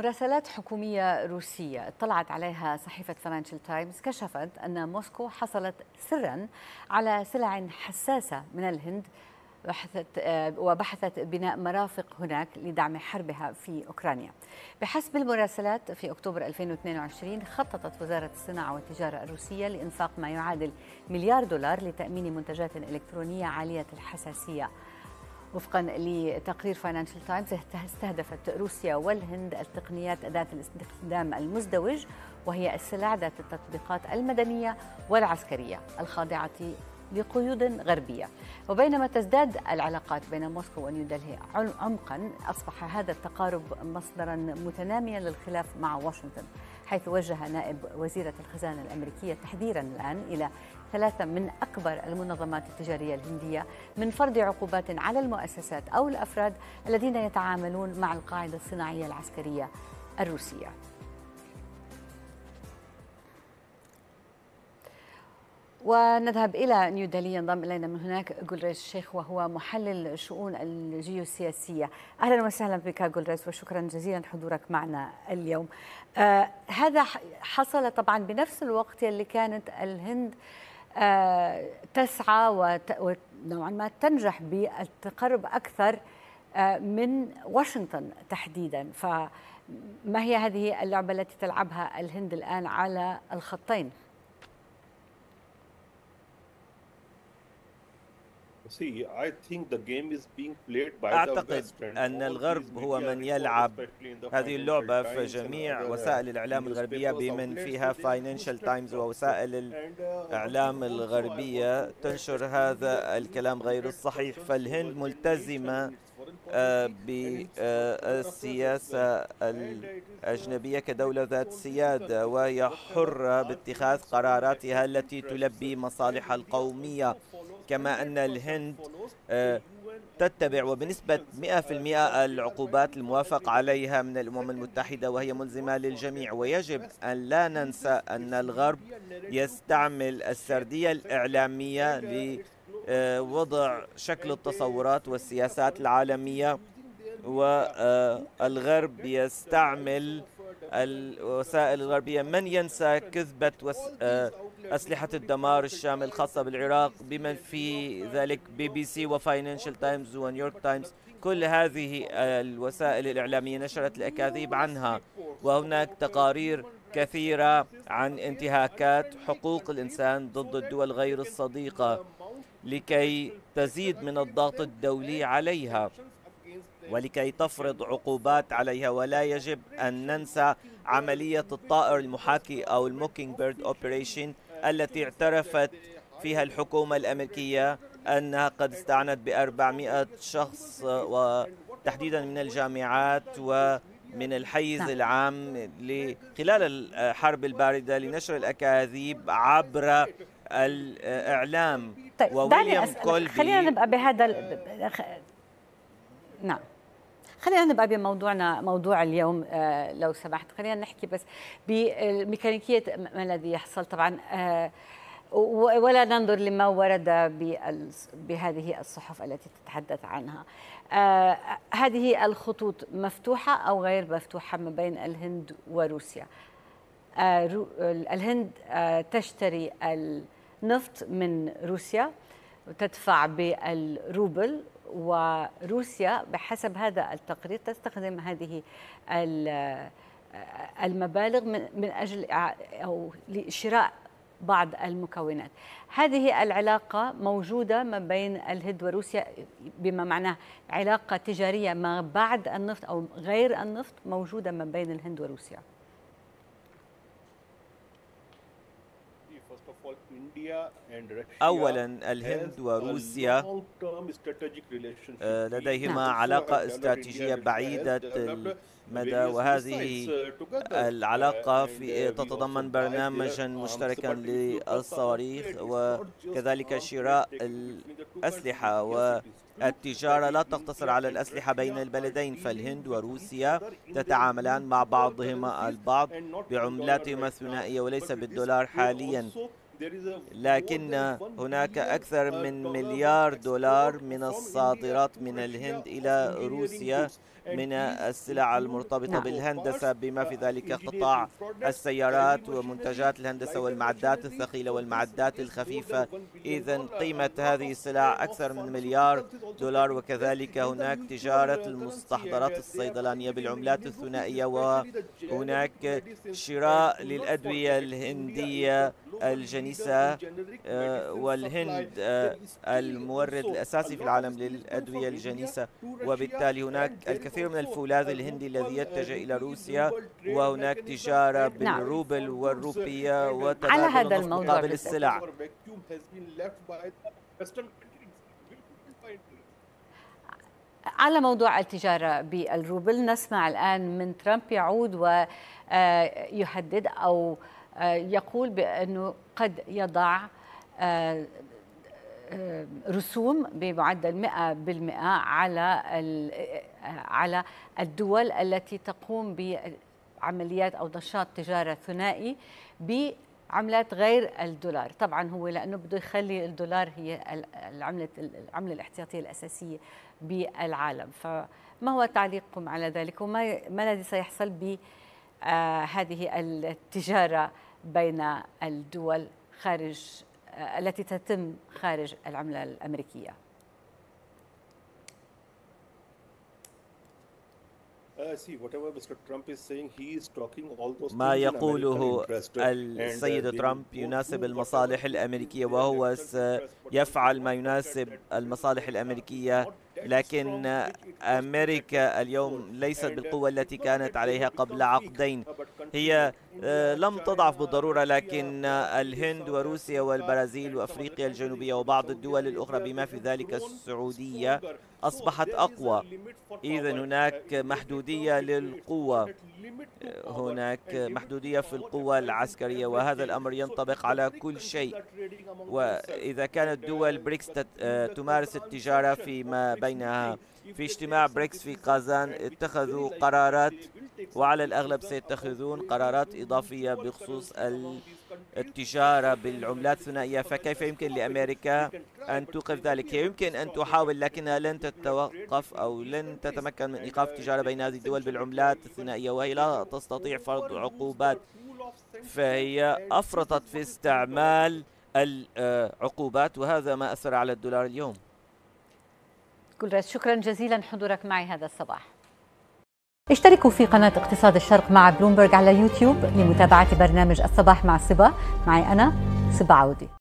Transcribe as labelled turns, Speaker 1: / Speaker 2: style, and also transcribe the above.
Speaker 1: مراسلات حكومية روسية اطلعت عليها صحيفة فاينانشال تايمز كشفت أن موسكو حصلت سرا على سلع حساسة من الهند بحثت وبحثت بناء مرافق هناك لدعم حربها في أوكرانيا. بحسب المراسلات في أكتوبر 2022 خططت وزارة الصناعة والتجارة الروسية لإنفاق ما يعادل مليار دولار لتأمين منتجات إلكترونية عالية الحساسية. وفقا لتقرير فاينانشال تايمز استهدفت روسيا والهند التقنيات ذات الاستخدام المزدوج وهي السلع ذات التطبيقات المدنية والعسكرية الخاضعة لقيود غربية. وبينما تزداد العلاقات بين موسكو ونيودلهي عمقا أصبح هذا التقارب مصدرا متناميا للخلاف مع واشنطن. حيث وجه نائب وزيرة الخزانة الأمريكية تحذيرا الآن إلى ثلاثة من أكبر المنظمات التجارية الهندية من فرض عقوبات على المؤسسات أو الأفراد الذين يتعاملون مع القاعدة الصناعية العسكرية الروسية. ونذهب إلى نيودلهي ينضم إلينا من هناك جولريس الشيخ وهو محلل الشؤون الجيوسياسية. أهلا وسهلا بك جولريس وشكرا جزيلا حضورك معنا اليوم. آه هذا حصل طبعا بنفس الوقت اللي كانت الهند آه تسعى ونوعا ما تنجح بالتقرب أكثر آه من واشنطن تحديدا. فما هي هذه اللعبة التي تلعبها الهند الآن على الخطين؟
Speaker 2: أعتقد أن الغرب هو من يلعب هذه اللعبة في جميع وسائل الإعلام الغربية بمن فيها فاينانشال تايمز ووسائل الإعلام الغربية تنشر هذا الكلام غير الصحيح فالهند ملتزمة بالسياسة الأجنبية كدولة ذات سيادة وهي حرة باتخاذ قراراتها التي تلبي مصالح القومية. كما أن الهند تتبع وبنسبة 100% العقوبات الموافق عليها من الأمم المتحدة وهي ملزمة للجميع. ويجب أن لا ننسى أن الغرب يستعمل السردية الإعلامية لوضع شكل التصورات والسياسات العالمية والغرب يستعمل الوسائل الغربية. من ينسى كذبة أسلحة الدمار الشامل الخاصة بالعراق بمن في ذلك بي بي سي وفاينانشال تايمز ونيويورك تايمز كل هذه الوسائل الإعلامية نشرت الأكاذيب عنها وهناك تقارير كثيرة عن انتهاكات حقوق الإنسان ضد الدول غير الصديقة لكي تزيد من الضغط الدولي عليها ولكي تفرض عقوبات عليها. ولا يجب أن ننسى عملية الطائر المحاكي أو ال Mockingbird Operation التي اعترفت فيها الحكومة الأمريكية أنها قد استعنت ب 400 شخص وتحديدا من الجامعات ومن الحيز نعم. العام خلال الحرب الباردة لنشر الأكاذيب عبر الإعلام
Speaker 1: طيب وويليام كولبي خلينا نبقى بهذا نعم خلينا نبقى بموضوعنا موضوع اليوم آه لو سمحت. خلينا نحكي بس بميكانيكية ما الذي يحصل طبعا آه ولا ننظر لما ورد بهذه الصحف التي تتحدث عنها. آه هذه الخطوط مفتوحة أو غير مفتوحة ما بين الهند وروسيا؟ الهند تشتري النفط من روسيا وتدفع بالروبل وروسيا بحسب هذا التقرير تستخدم هذه المبالغ من أجل أو لشراء بعض المكونات. هذه العلاقة موجودة ما بين الهند وروسيا بما معناه علاقة تجارية ما بعد النفط أو غير النفط موجودة ما بين الهند وروسيا.
Speaker 2: أولا الهند وروسيا لديهما علاقة استراتيجية بعيدة المدى وهذه العلاقة في تتضمن برنامجا مشتركا للصواريخ وكذلك شراء الأسلحة والتجارة لا تقتصر على الأسلحة بين البلدين فالهند وروسيا تتعاملان مع بعضهما البعض بعملاتهما الثنائية وليس بالدولار حاليا. لكن هناك أكثر من مليار دولار من الصادرات من الهند إلى روسيا من السلع المرتبطة نعم. بالهندسة بما في ذلك قطاع السيارات ومنتجات الهندسة والمعدات الثقيلة والمعدات الخفيفة إذا قيمة هذه السلع أكثر من مليار دولار وكذلك هناك تجارة المستحضرات الصيدلانية بالعملات الثنائية وهناك شراء للأدوية الهندية الجنيسة آه، والهند آه، المورد الأساسي في العالم للأدوية الجنيسة. وبالتالي هناك الكثير من الفولاذ الهندي الذي يتجه إلى روسيا وهناك تجارة نعم. بالروبل والروبية
Speaker 1: وتبادل على هذا الموضوع
Speaker 2: السلع.
Speaker 1: على موضوع التجارة بالروبل نسمع الآن من ترامب يعود ويهدد أو يقول بأنه قد يضع آه، آه، رسوم بمعدل 100% على على الدول التي تقوم بعمليات أو نشاط تجارة ثنائي بعملات غير الدولار، طبعا هو لأنه بده يخلي الدولار هي العملة العملة الاحتياطية الأساسية بالعالم، فما هو تعليقكم على ذلك؟ وما ما الذي سيحصل ب آه، هذه التجارة بين الدول خارج آه، التي تتم خارج العملة الأمريكية.
Speaker 2: ما يقوله السيد ترامب يناسب المصالح الأمريكية وهو سيفعل ما يناسب المصالح الأمريكية. لكن أمريكا اليوم ليست بالقوة التي كانت عليها قبل عقدين. هي لم تضعف بالضرورة لكن الهند وروسيا والبرازيل وأفريقيا الجنوبية وبعض الدول الأخرى بما في ذلك السعودية أصبحت أقوى. إذا هناك محدودية للقوة. هناك محدودية في القوة العسكرية وهذا الأمر ينطبق على كل شيء. وإذا كانت دول بريكس تمارس التجارة فيما بينها في اجتماع بريكس في قازان اتخذوا قرارات وعلى الأغلب سيتخذون قرارات إضافية بخصوص التجارة بالعملات الثنائية فكيف يمكن لأمريكا أن توقف ذلك؟ هي يمكن أن تحاول لكنها لن تتوقف أو لن تتمكن من إيقاف التجارة بين هذه الدول بالعملات الثنائية وهي لا تستطيع فرض عقوبات. فهي أفرطت في استعمال العقوبات وهذا ما أثر على الدولار اليوم.
Speaker 1: كل شكرا جزيلا حضورك معي هذا الصباح. اشتركوا في قناة اقتصاد الشرق مع بلومبرج على يوتيوب لمتابعة برنامج الصباح مع صبا. معي أنا صبا عودي.